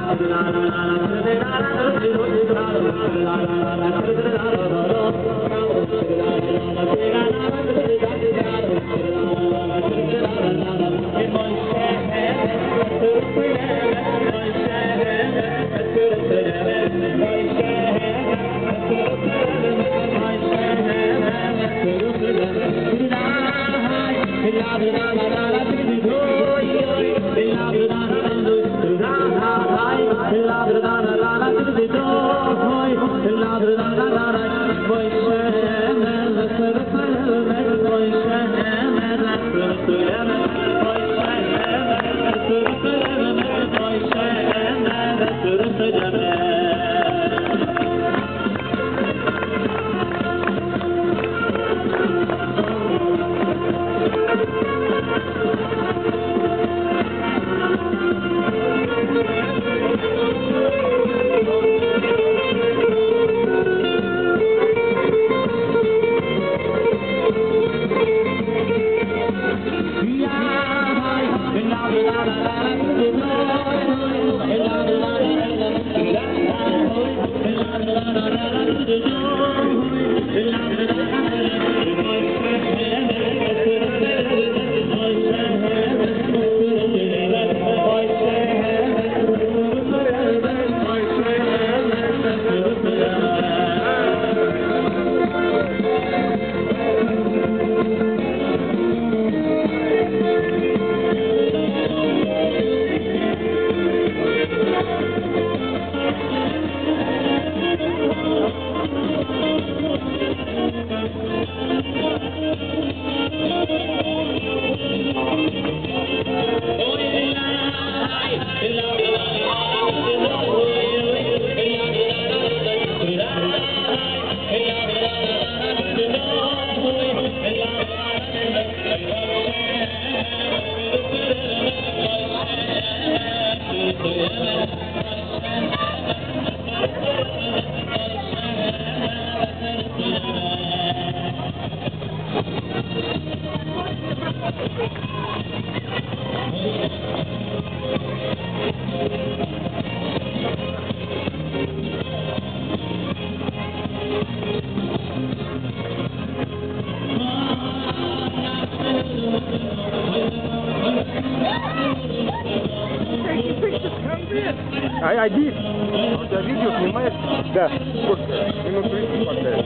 la la la А один? я видео а снимаю, Да. Сколько? Минут 30 пока. Да.